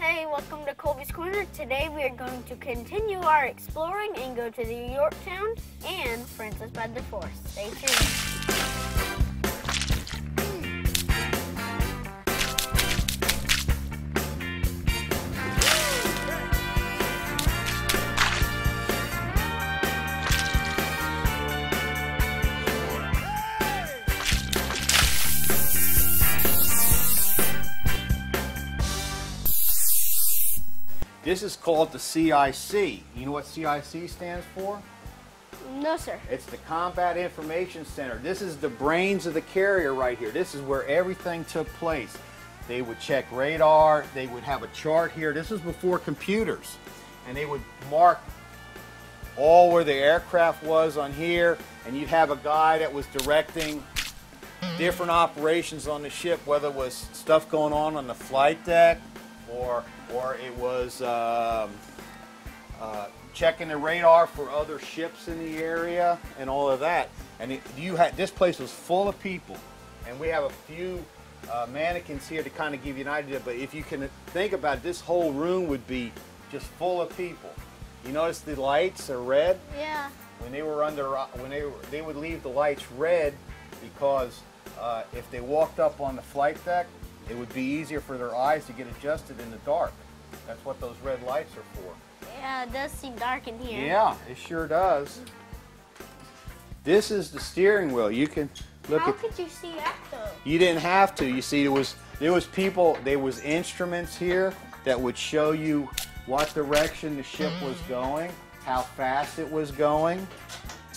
Hey, welcome to Colby's Corner. Today we are going to continue our exploring and go to the Yorktown and Francis Beidler Forest. Stay tuned. This is called the CIC. You know what CIC stands for? No, sir. It's the Combat Information Center. This is the brains of the carrier right here. This is where everything took place. They would check radar, they would have a chart here. This was before computers. And they would mark all where the aircraft was on here, and you'd have a guy that was directing different operations on the ship, whether it was stuff going on on the flight deck or or it was um, uh, checking the radar for other ships in the area and all of that. And it, you had this place was full of people, and we have a few uh, mannequins here to kind of give you an idea. But if you can think about it, this whole room would be just full of people. You notice the lights are red Yeah. when they were under uh, when they were, they would leave the lights red because uh, if they walked up on the flight deck, it would be easier for their eyes to get adjusted in the dark. That's what those red lights are for. Yeah, it does seem dark in here. Yeah, it sure does. This is the steering wheel. You can look How at. could you see that though? You didn't have to. You see, there was there was people. There was instruments here that would show you what direction the ship was going, how fast it was going.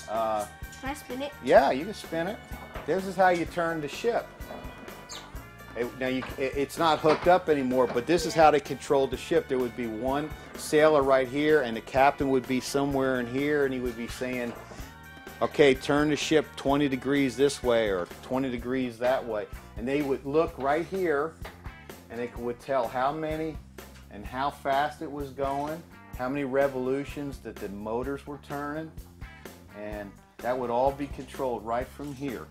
Uh, Can I spin it? yeah, you can spin it. This is how you turn the ship. It- now you, it- it's not hooked up anymore, but this is how they controlled the ship. There would be one sailor right here, and the captain would be somewhere in here, and he would be saying, "Okay, turn the ship 20 degrees this way or 20 degrees that way," and they would look right here, and it would tell how many and how fast it was going, how many revolutions that the motors were turning, and that would all be controlled right from here.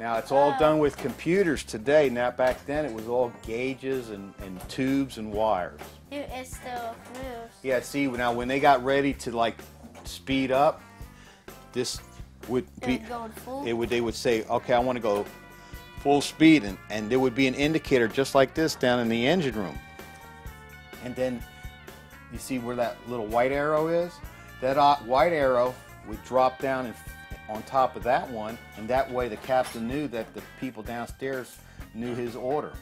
Now it's all done with computers today. Now back then it was all gauges and, and tubes and wires. It, it still moves. Yeah, see now when they got ready to like speed up, this would be would go full. it would they would say, okay, I want to go full speed, and, and there would be an indicator just like this down in the engine room. And then you see where that little white arrow is? That uh, white arrow would drop down and on top of that one, and that way the captain knew that the people downstairs knew his order.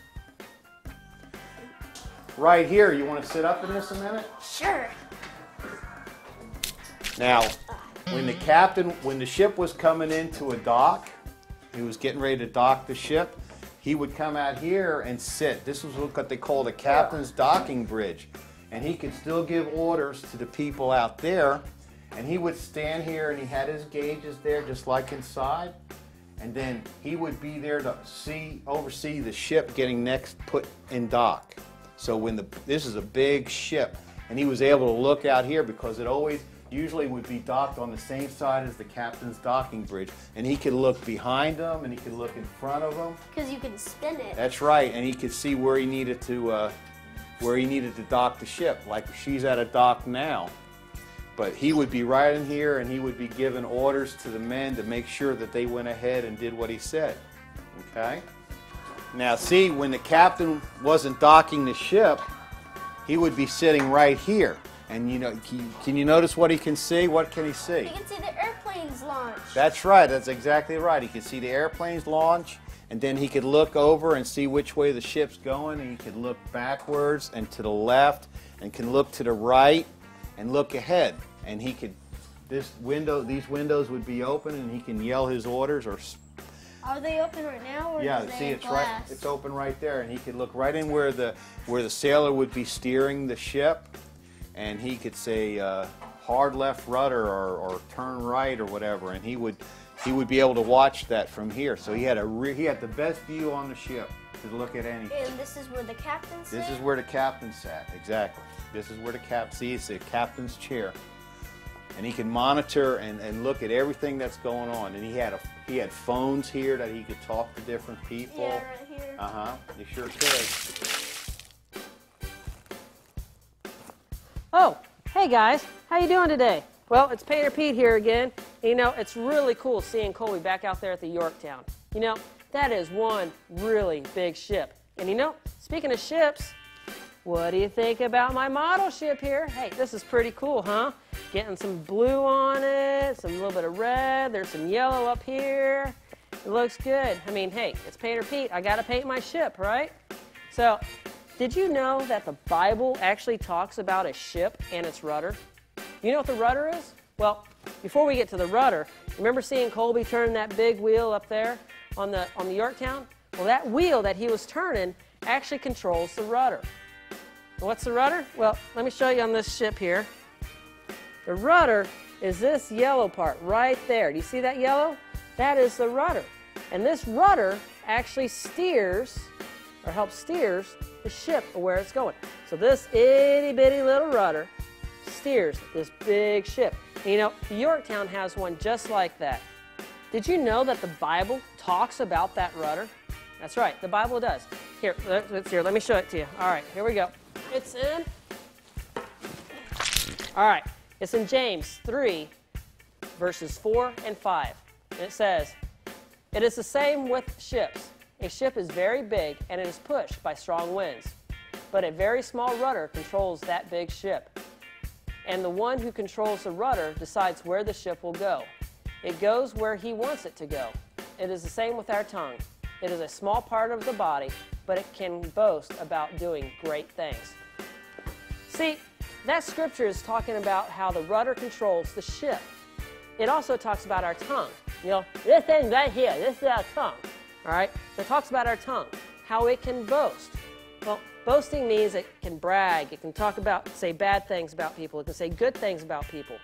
Right here, you want to sit up in this a minute? Sure. Now, when the captain, when the ship was coming into a dock, he was getting ready to dock the ship, he would come out here and sit. This was what they called a captain's docking bridge. And he could still give orders to the people out there. And he would stand here and he had his gauges there just like inside. And then he would be there to see, oversee the ship getting next put in dock. So when the, this is a big ship, and he was able to look out here because it always, usually would be docked on the same side as the captain's docking bridge. And he could look behind them and he could look in front of them. Because you can spin it. That's right, and he could see where he needed to, uh, where he needed to dock the ship. Like she's at a dock now, but he would be right in here, and he would be giving orders to the men to make sure that they went ahead and did what he said. Okay. Now, see, when the captain wasn't docking the ship, he would be sitting right here, and you know, can- can you notice what he can see? What can he see? He can see the airplanes launch. That's right. That's exactly right. He could see the airplanes launch, and then he could look over and see which way the ship's going, and he could look backwards and to the left, and can look to the right and look ahead. And he could, this window, these windows would be open, and he can yell his orders or. Are they open right now, or Yeah, see, it's glass? right. It's open right there, and he could look right in where the where the sailor would be steering the ship, and he could say uh, hard left rudder or, or turn right or whatever, and he would he would be able to watch that from here. So he had a re- he had the best view on the ship to look at anything. And this is where the captain This sat? is where the captain sat. Exactly. This is where the cap. See, it's the captain's chair, and he can monitor and, and look at everything that's going on. And he had a he had phones here that he could talk to different people. Yeah, right here. Uh huh. You sure could. Oh, hey guys, how you doing today? Well, it's Painter Pete here again. You know, it's really cool seeing Colby back out there at the Yorktown. You know, that is one really big ship. And you know, speaking of ships, what do you think about my model ship here? Hey, this is pretty cool, huh? Getting some blue on it, some little bit of red, there's some yellow up here. It looks good. I mean, hey, it's Painter Pete. I gotta paint my ship, right? So, did you know that the Bible actually talks about a ship and its rudder? You know what the rudder is? Well, before we get to the rudder, remember seeing Colby turn that big wheel up there on the, on the Yorktown? Well, that wheel that he was turning actually controls the rudder. what's the rudder? Well, let me show you on this ship here. The rudder is this yellow part right there. Do you see that yellow? That is the rudder. And this rudder actually steers or helps steers the ship where it's going. So this itty bitty little rudder steers this big ship. And you know, Yorktown has one just like that. Did you know that the Bible talks about that rudder? That's right, the Bible does. Here, let's here. Let me show it to you. All right, here we go. It's in. All right, it's in James 3, verses 4 and 5. And it says, It is the same with ships. A ship is very big and it is pushed by strong winds. But a very small rudder controls that big ship and the one who controls the rudder decides where the ship will go. It goes where he wants it to go. It is the same with our tongue. It is a small part of the body, but it can boast about doing great things. See, that scripture is talking about how the rudder controls the ship. It also talks about our tongue. You know, this thing right here, this is our tongue. All right? So It talks about our tongue, how it can boast. Well, Boasting means it can brag, it can talk about, say bad things about people, it can say good things about people.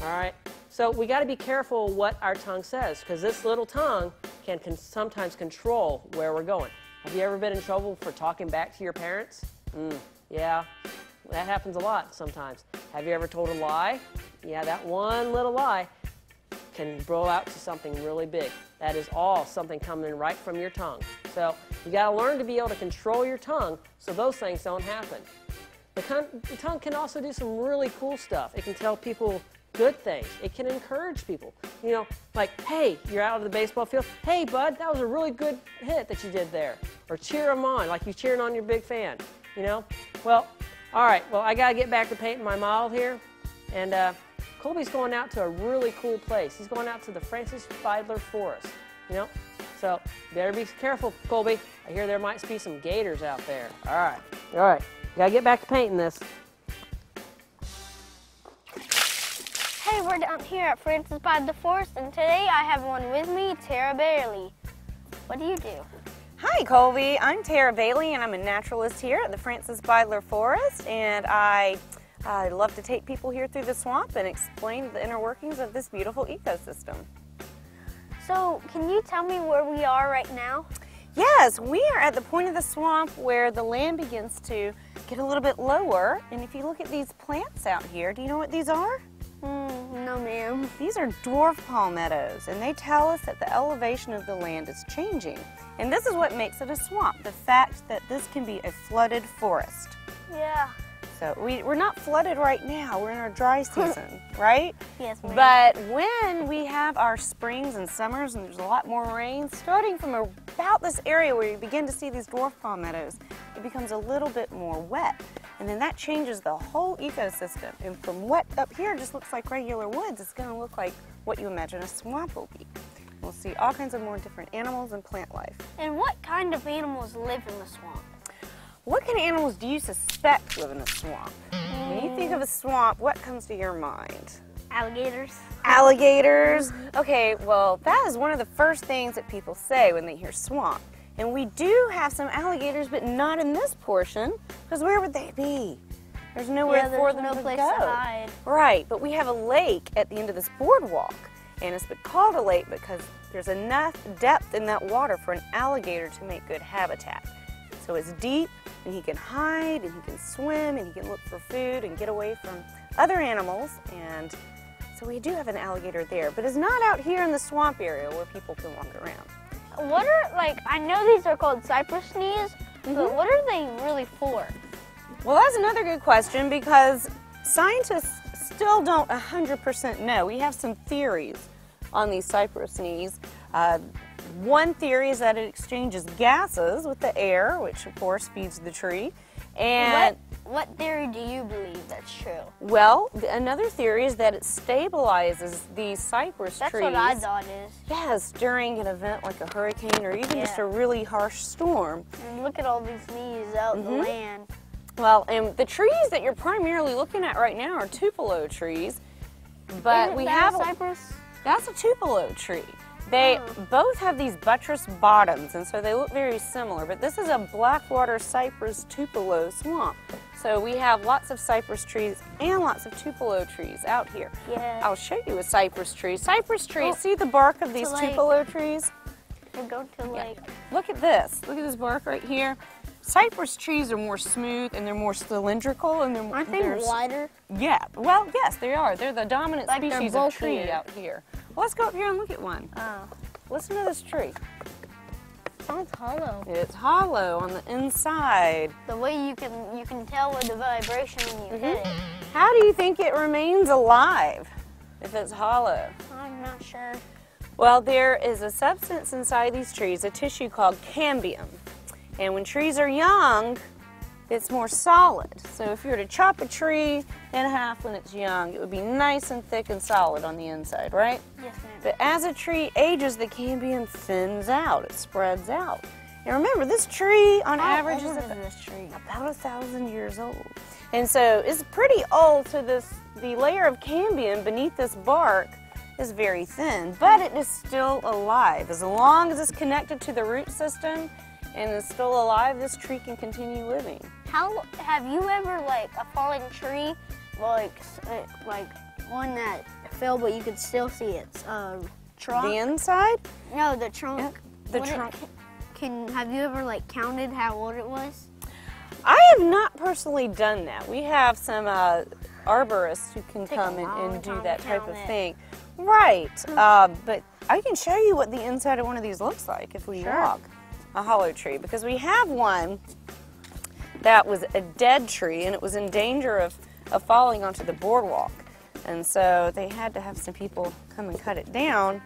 All right? So we got to be careful what our tongue says because this little tongue can, can, sometimes control where we're going. Have you ever been in trouble for talking back to your parents? Mm, yeah, that happens a lot sometimes. Have you ever told a lie? Yeah, that one little lie can grow out to something really big. That is all something coming right from your tongue. So you got to learn to be able to control your tongue so those things don't happen. The, the tongue can also do some really cool stuff. It can tell people good things. It can encourage people. You know, like, hey, you're out of the baseball field. Hey, bud, that was a really good hit that you did there. Or cheer them on, like you're cheering on your big fan. You know? Well, all right. Well, I got to get back to painting my model here. And uh, Colby's going out to a really cool place. He's going out to the Francis Beidler Forest. You know? So better be careful, Colby. I hear there might be some gators out there. All right. All right. Gotta get back to painting this. Hey, we're down here at Francis Beidler Forest, and today I have one with me, Tara Bailey. What do you do? Hi, Colby. I'm Tara Bailey, and I'm a naturalist here at the Francis Beidler Forest, and I I love to take people here through the swamp and explain the inner workings of this beautiful ecosystem. So, can you tell me where we are right now? Yes, we are at the point of the swamp where the land begins to get a little bit lower. And if you look at these plants out here, do you know what these are? Mm, no, ma'am. These are dwarf palmettos, and they tell us that the elevation of the land is changing. And this is what makes it a swamp, the fact that this can be a flooded forest. Yeah. So we, we're not flooded right now. We're in our dry season, right? Yes, ma'am. But when we have our springs and summers and there's a lot more rain, starting from about this area where you begin to see these dwarf palmettos, it becomes a little bit more wet. And then that changes the whole ecosystem. And from wet up here just looks like regular woods, it's gonna look like what you imagine a swamp will be. We'll see all kinds of more different animals and plant life. And what kind of animals live in the swamp? What kind of animals do you suspect live in a swamp? When you think of a swamp, what comes to your mind? Alligators. Alligators. Okay, well, that is one of the first things that people say when they hear swamp. And we do have some alligators, but not in this portion, because where would they be? There's nowhere yeah, for them no to place go. to hide. Right, but we have a lake at the end of this boardwalk, and it's been called a lake because there's enough depth in that water for an alligator to make good habitat. So it's deep, and he can hide, and he can swim, and he can look for food and get away from other animals. And so we do have an alligator there, but it's not out here in the swamp area where people can walk around. What are, like, I know these are called cypress knees, but what are they really for? Well, that's another good question because scientists still don't 100% know. We have some theories on these cypress knees. Uh, one theory is that it exchanges gases with the air, which of course feeds the tree. And what, what theory do you believe that's true? well, th- another theory is that it stabilizes these cypress That's trees. what I thought is. Yes, during an event like a hurricane or even just a really harsh storm. And look at all these knees out in the Mm-hmm. land. Well, and the trees that you're primarily looking at right now are tupelo trees, but Isn't we that have a- cypress. That's a tupelo tree. They Oh. both have these buttress bottoms, and so they look very similar. But this is a blackwater cypress tupelo swamp. So we have lots of cypress trees and lots of tupelo trees out here. Yeah. I'll show you a cypress tree. Cypress trees, Oh, see the bark of these like- tupelo trees? They go to like. Look at this. Look at this bark right here. Cypress trees are more smooth and they're more cylindrical and they're. Aren't they wider? Yeah. Well, yes, they are. They're the dominant Like species of tree out here. Well, let's go up here and look at one. Oh. Listen to this tree. Oh, Sounds hollow. It's hollow on the inside. The way you can you can tell with the vibration when you hit it. How do you think it remains alive if it's hollow? I'm not sure. Well, there is a substance inside these trees, a tissue called cambium. And when trees are young, it's more solid. So if you were to chop a tree in half when it's young, it would be nice and thick and solid on the inside, right? Yes, ma'am. But as a tree ages, the cambium thins out, it spreads out. And remember, this tree on How average is is about, tree? about a thousand years old. And so it's pretty old, so this the layer of cambium beneath this bark is very thin, but it is still alive. As long as it's connected to the root system and is still alive, this tree can continue living. How have you ever like a fallen tree, like uh, like one that fell but you could still see its uh, trunk? The inside, no, the trunk. the When trunk. ca- Can have you ever like counted how old it was? I have not personally done that. We have some uh, arborists who can Take come and, and do that type of it. thing. Right. Uh, but I can show you what the inside of one of these looks like if we Sure. walk a hollow tree because we have one that was a dead tree and it was in danger of, of falling onto the boardwalk. And so they had to have some people come and cut it down.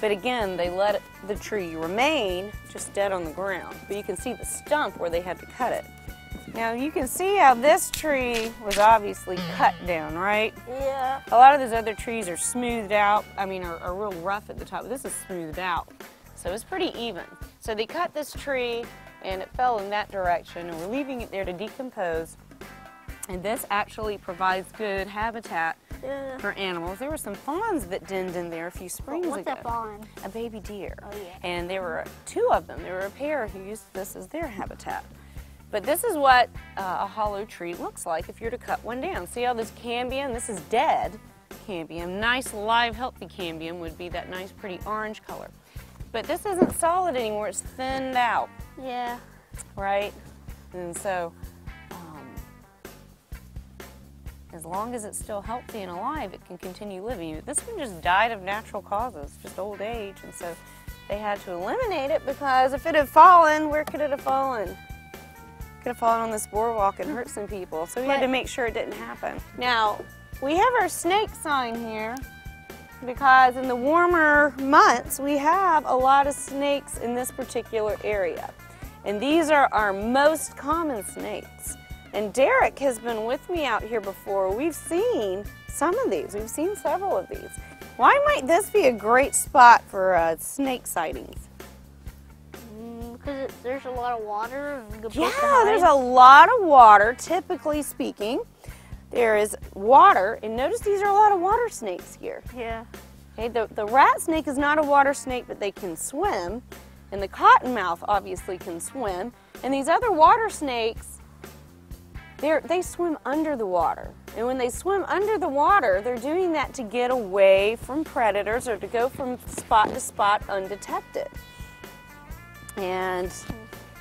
But again, they let the tree remain just dead on the ground. But you can see the stump where they had to cut it. Now you can see how this tree was obviously cut down, right? Yeah. A lot of those other trees are smoothed out. I mean, are, are real rough at the top. This is smoothed out. So it's pretty even. So they cut this tree and it fell in that direction and we're leaving it there to decompose. And this actually provides good habitat Yeah. for animals. There were some fawns that denned in there a few springs What's ago. that fallen? A baby deer. Oh, yeah. And there were two of them. There were a pair who used this as their habitat. But this is what uh, a hollow tree looks like if you're to cut one down. See how this cambium, this is dead cambium. Nice, live, healthy cambium would be that nice, pretty orange color. But this isn't solid anymore. It's thinned out, Yeah. right? And so, um, as long as it's still healthy and alive, it can continue living. This one just died of natural causes, just old age. And so they had to eliminate it because if it had fallen, where could it have fallen? Could have fallen on this boardwalk and hurt some people. So we had to make sure it didn't happen. Now, we have our snake sign here because in the warmer months, we have a lot of snakes in this particular area. And these are our most common snakes. And Derek has been with me out here before. We've seen some of these. We've seen several of these. Why might this be a great spot for uh, snake sightings? Mm, Because it, there's a lot of water. and good Yeah, there's a lot of water, typically speaking. There is water, and notice these are a lot of water snakes here. Yeah. Okay, the, the rat snake is not a water snake, but they can swim. And the cottonmouth obviously can swim. And these other water snakes, they're, they swim under the water. And when they swim under the water, they're doing that to get away from predators or to go from spot to spot undetected. And,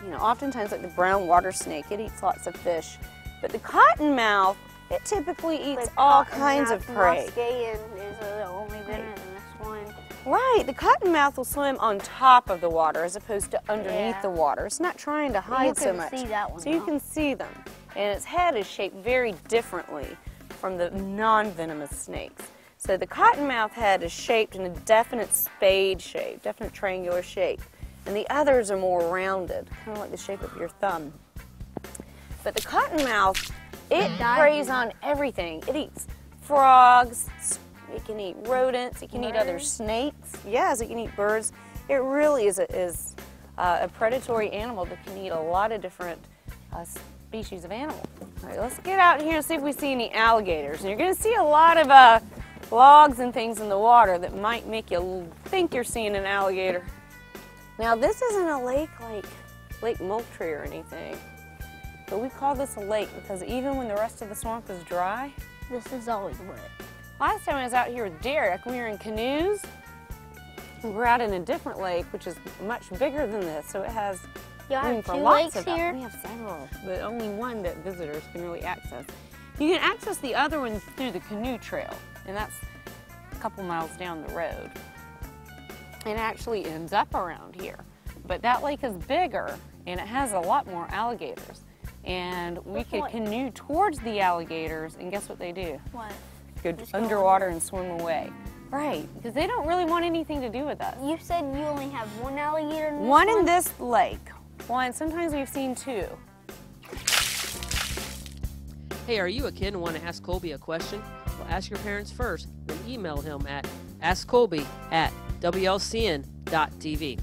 you know, oftentimes like the brown water snake, it eats lots of fish. But the cottonmouth, it typically eats Like all kinds of prey. Is the only been in this one. Right, the cottonmouth will swim on top of the water as opposed to underneath Yeah. the water. It's not trying to hide so can much. see that one, so you though. can see them. And its head is shaped very differently from the non-venomous snakes. So the cottonmouth head is shaped in a definite spade shape, definite triangular shape. And the others are more rounded, kind of like the shape of your thumb. But the cottonmouth, it preys on everything. It eats frogs, it can eat rodents, it can eat other snakes. Yes, it can eat birds. It really is a, is uh, a predatory animal that can eat a lot of different uh, species of animal. All right, let's get out here and see if we see any alligators. And you're going to see a lot of uh, logs and things in the water that might make you think you're seeing an alligator. Now, this isn't a lake like Lake Moultrie or anything, but we call this a lake because even when the rest of the swamp is dry, This is always wet. Last time I was out here with Derek, we were in canoes. We're out in a different lake, which is much bigger than this, so it has room for lots lakes of them. We have several, but only one that visitors can really access. You can access the other one through the canoe trail, and that's a couple miles down the road. It actually ends up around here, but that lake is bigger and it has a lot more alligators. And we could canoe towards the alligators, and guess what they do? What? go Just go underwater and swim away. Right, because they don't really want anything to do with us. You said you only have one alligator in this One one? in this lake. One, sometimes we've seen two. Hey, are you a kid and want to ask Colby a question? Well, ask your parents first, then email him at askcolby at WLCN.tv.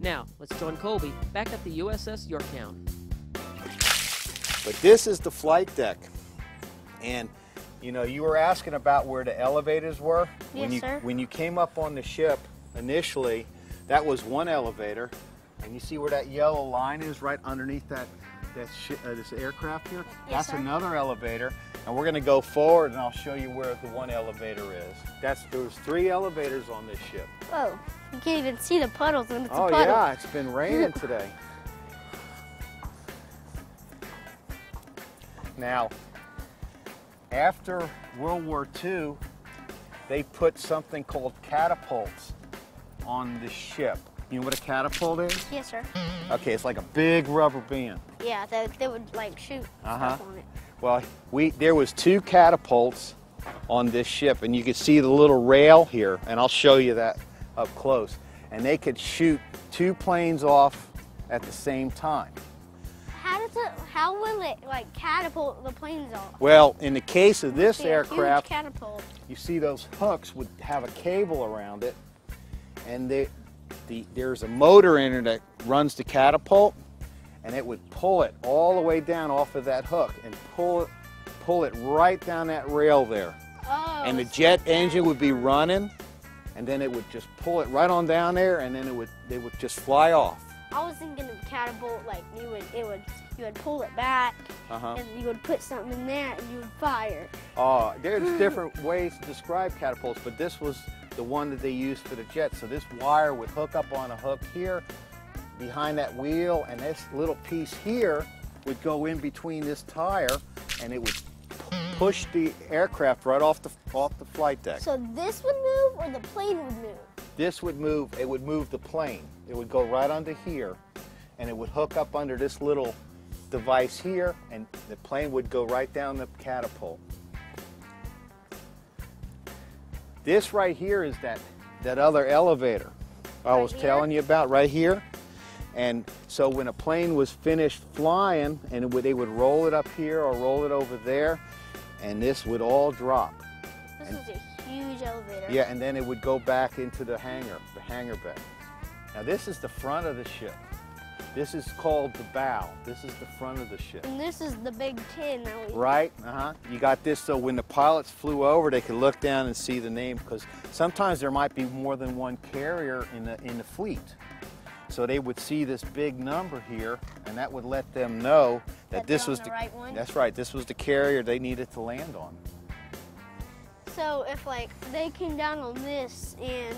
Now, let's join Colby back at the USS Yorktown. But this is the flight deck. And you know, you were asking about where the elevators were. when you sir. when you came up on the ship initially, that was one elevator. And you see where that yellow line is right underneath that that uh, this aircraft here? Yes, That's sir. another elevator. And we're going to go forward and I'll show you where the one elevator is. That's there's three elevators on this ship. Whoa, you can't even see the puddles when it's Oh a puddle. yeah, it's been raining today. Now, after World War II, they put something called catapults on the ship. You know what a catapult is? Yes, sir. Okay, it's like a big rubber band. Yeah, they, they would like shoot Uh-huh. stuff on it. Well, we there was two catapults on this ship, and you could see the little rail here, and I'll show you that up close. And they could shoot two planes off at the same time. Like catapult the planes off? Well, in the case of this Be a huge aircraft, you see those hooks would have a cable around it, and they, the, there's a motor in it that runs the catapult, and it would pull it all the way down off of that hook and pull it, pull it right down that rail there. Oh. and the jet that- engine would be running, and then it would just pull it right on down there, and then it would they would just fly off. I was thinking of catapult like you would it would you would pull it back Uh-huh. and you would put something in there and you would fire. Uh, there's different ways to describe catapults, but this was the one that they used for the jet. So this wire would hook up on a hook here behind that wheel, and this little piece here would go in between this tire, and it would push the aircraft right off the off the flight deck. So this would move or the plane would move. This would move, it would move the plane. It would go right under here and it would hook up under this little device here and the plane would go right down the catapult. This right here is that, that other elevator I Right was here? telling you about right here. And so when a plane was finished flying and would, they would roll it up here or roll it over there and this would all drop. This is a huge elevator. Yeah, and then it would go back into the hangar, the hangar bay. Now this is the front of the ship. This is called the bow. This is the front of the ship. And this is the big tin that we Right? Uh-huh. You got this so when the pilots flew over, they could look down and see the name because sometimes there might be more than one carrier in the in the fleet. So they would see this big number here, and that would let them know that, That this was the right one? That's right. This was the carrier they needed to land on. So if like they came down on this and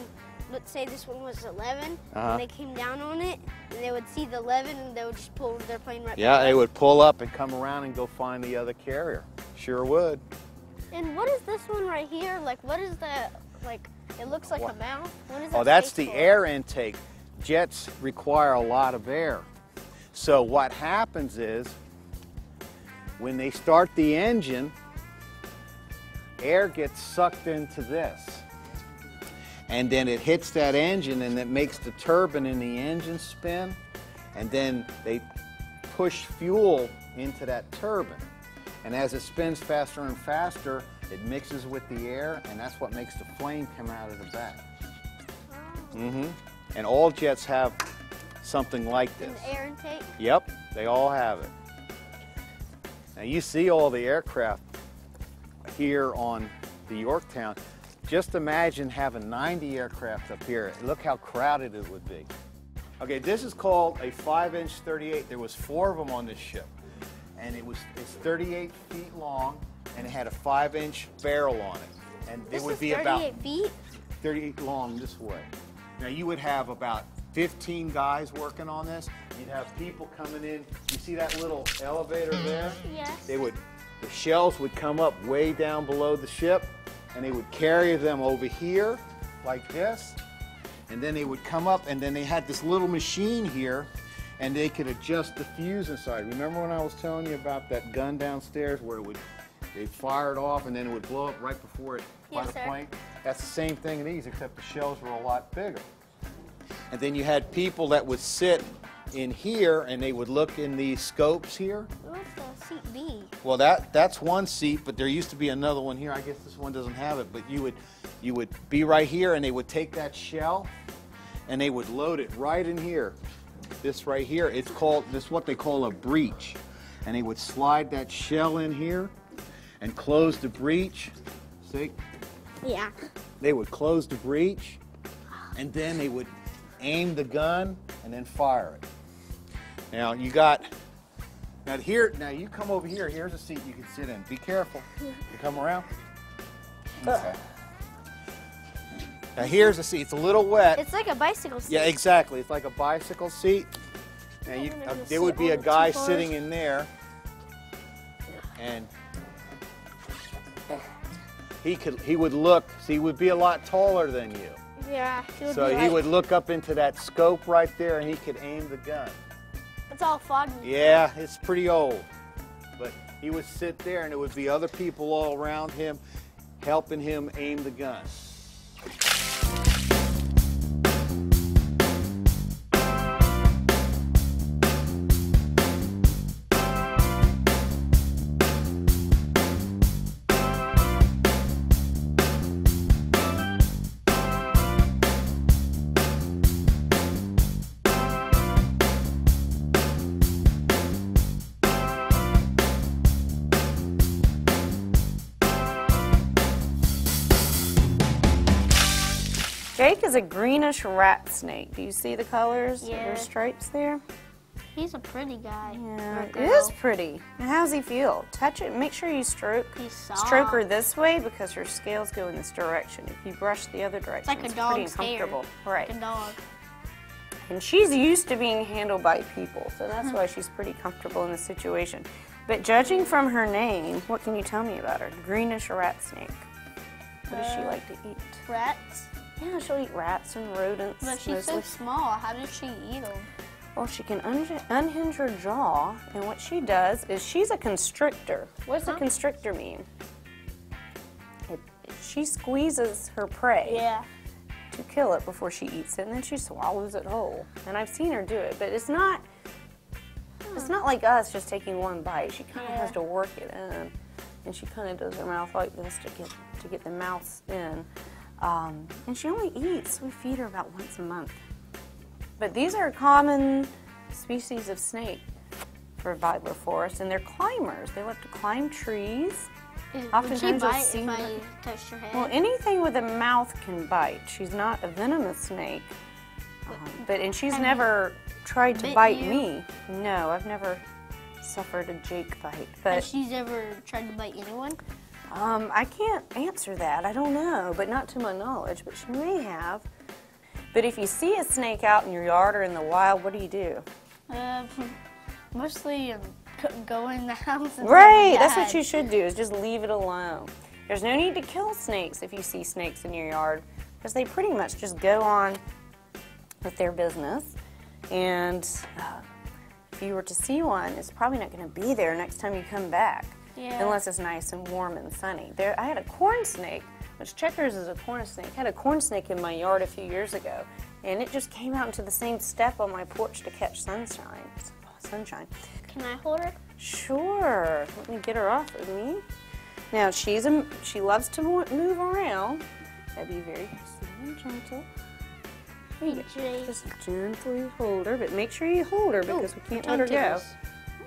let's say this one was 11 Uh-huh. and they came down on it and they would see the 11 and they would just pull their plane right Yeah, they would pull up and come around and go find the other carrier. Sure would. And what is this one right here? Like what is that like it looks like What? a mouth. What is Oh, that's the for? air intake. Jets require a lot of air. So what happens is when they start the engine, air gets sucked into this. And then it hits that engine and it makes the turbine in the engine spin. And then they push fuel into that turbine. And as it spins faster and faster, it mixes with the air, and that's what makes the flame come out of the back. mm-hmm And all jets have something like this An air intake. Yep, they all have it. Now you see all the aircraft here on the Yorktown. Just imagine having 90 aircraft up here. Look how crowded it would be. Okay, this is called a 5-inch 38. There was four of them on this ship. And it was it's 38 feet long and it had a 5-inch barrel on it. And This it would is be 38 about feet. 38 long this way. Now you would have about 15 guys working on this. You'd have people coming in. You see that little elevator there? Yes. They would, the shells would come up way down below the ship, and they would carry them over here like this, and then they would come up, and then they had this little machine here, and they could adjust the fuse inside. Remember when I was telling you about that gun downstairs where it would, they'd fire it off, and then it would blow up right before it Yes, the plane? That's the same thing in these, except the shells were a lot bigger. And then you had people that would sit in here, and they would look in these scopes here. What's the seat B? Well, that that's one seat, but there used to be another one here. I guess this one doesn't have it, but you would you would be right here, and they would take that shell, and they would load it right in here. This right here, it's called this is what they call a breech, and they would slide that shell in here, and close the breech. See, Yeah. they would close the breech, and then they would aim the gun and then fire it. Now you got now here. Now you come over here. Here's a seat you can sit in. Be careful. You come around. Okay. Now here's a seat. It's a little wet. It's like a bicycle seat. Yeah, exactly. It's like a bicycle seat. Now you, uh, there would be a guy sitting in there, and he could he would look. See, he would be a lot taller than you. Yeah. Would So he would look up into that scope right there, and he could aim the gun. It's all foggy. Yeah, it's pretty old, but he would sit there, and it would be other people all around him, helping him aim the gun. Jake is a greenish rat snake. Do you see the colors? Yeah. There's stripes there. He's a pretty guy. Yeah, it is pretty. And how's he feel? Touch it. Make sure you stroke. He's Stroke her this way because her scales go in this direction. If you brush the other direction, It's like a pretty dog's hair. uncomfortable. Right. Like a dog. And she's used to being handled by people, so that's Mm-hmm. why she's pretty comfortable in this situation. But judging from her name, what can you tell me about her? Greenish rat snake. What does she Uh, like to eat? Rats. Yeah, she'll eat rats and rodents. But she's so small. How does she eat them? Well, she can unhi- unhinge her jaw, and what she does is she's a constrictor. What does a constrictor mean? It, she squeezes her prey Yeah. to kill it before she eats it, and then she swallows it whole. And I've seen her do it, but it's not. It's not like us just taking one bite. She kind of Yeah. has to work it in, and she kind of does her mouth like this to get to get the mouths in. Um, and she only eats. We feed her about once a month. But these are common species of snake for Beidler Forest, and they're climbers. They like to climb trees. Is, Oftentimes you'll see if I her- her head? Well, anything with a mouth can bite. She's not a venomous snake, um, but and she's you never tried to bite you? me. No, I've never suffered a Jake bite. Has But she's ever tried to bite anyone? Um, I can't answer that. I don't know, but not to my knowledge. But she may have. But if you see a snake out in your yard or in the wild, what do you do? Uh, mostly um, go in the house. And Right, that's what you should do is just leave it alone. There's no need to kill snakes if you see snakes in your yard because they pretty much just go on with their business. And uh, if you were to see one, it's probably not going to be there next time you come back. Yeah. unless it's nice and warm and sunny. There, I had a corn snake, which checkers is a corn snake. I had a corn snake in my yard a few years ago, and it just came out into the same step on my porch to catch sunshine. Sunshine. Can I hold her? Sure. Let me get her off of me. Now she's a she loves to move around. Gotta be very gentle. There you go. Jay. Just gently hold her, but make sure you hold her oh, because we can't let her go.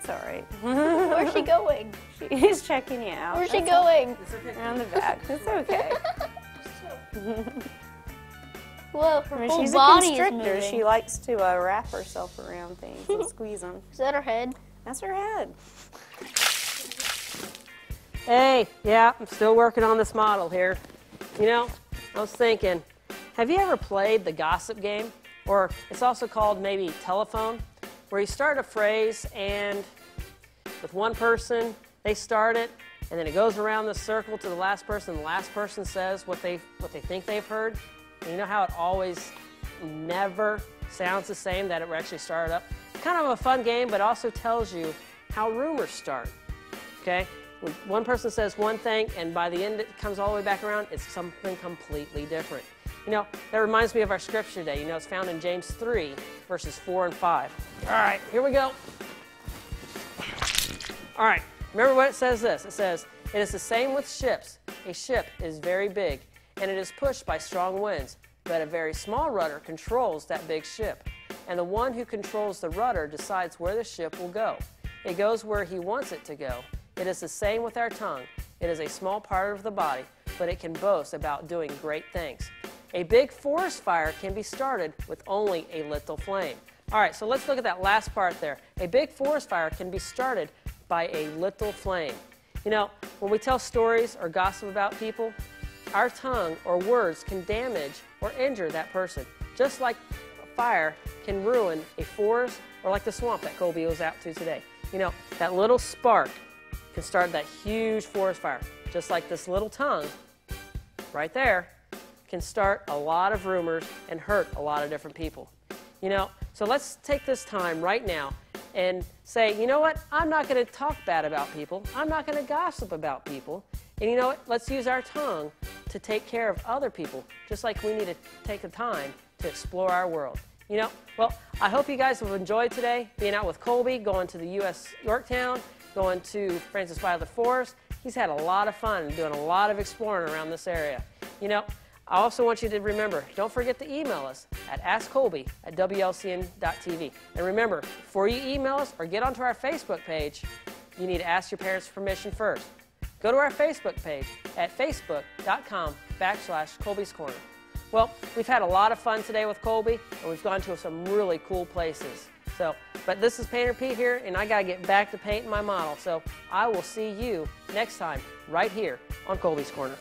Tickles. That's all right. Where's she going? She's checking you out. Where's she That's all- going? Around the back. It's okay. Whoa, her I mean, whole she's a body is constrictor. moving. She likes to uh, wrap herself around things and squeeze them. Is that her head? That's her head. Hey, yeah, I'm still working on this model here. You know, I was thinking, have you ever played the gossip game? Or it's also called maybe telephone, where you start a phrase and with one person, they start it, and then it goes around the circle to the last person, and the last person says what they what they think they've heard. And you know how it always never sounds the same that it actually started up? Kind of a fun game, but also tells you how rumors start. Okay? When one person says one thing, and by the end it comes all the way back around, it's something completely different. You know, that reminds me of our scripture today. You know, it's found in James 3, verses 4 and 5. All right, here we go. All right, remember what it says this? It says, It is the same with ships. A ship is very big, and it is pushed by strong winds, but a very small rudder controls that big ship. And the one who controls the rudder decides where the ship will go. It goes where he wants it to go. It is the same with our tongue. It is a small part of the body, but it can boast about doing great things. A big forest fire can be started with only a little flame. All right, so let's look at that last part there. A big forest fire can be started by a little flame. You know, when we tell stories or gossip about people, our tongue or words can damage or injure that person, just like fire can ruin a forest or like the swamp that Colby was out to today. You know, that little spark can start that huge forest fire, just like this little tongue right there can start a lot of rumors and hurt a lot of different people. You know, so let's take this time right now and say, you know what? I'm not going to talk bad about people. I'm not going to gossip about people. And you know what? Let's use our tongue to take care of other people, just like we need to take the time to explore our world. You know, well, I hope you guys have enjoyed today being out with Colby, going to the U.S. Yorktown, going to Francis the Forest. He's had a lot of fun doing a lot of exploring around this area. You know, I also want you to remember, don't forget to email us at askcolby at WLCN.tv. And remember, before you email us or get onto our Facebook page, you need to ask your parents' permission first. Go to our Facebook page at facebook.com backslash Colby's Corner. Well, we've had a lot of fun today with Colby, and we've gone to some really cool places. So, but this is Painter Pete here, and I got to get back to painting my model. So I will see you next time right here on Colby's Corner.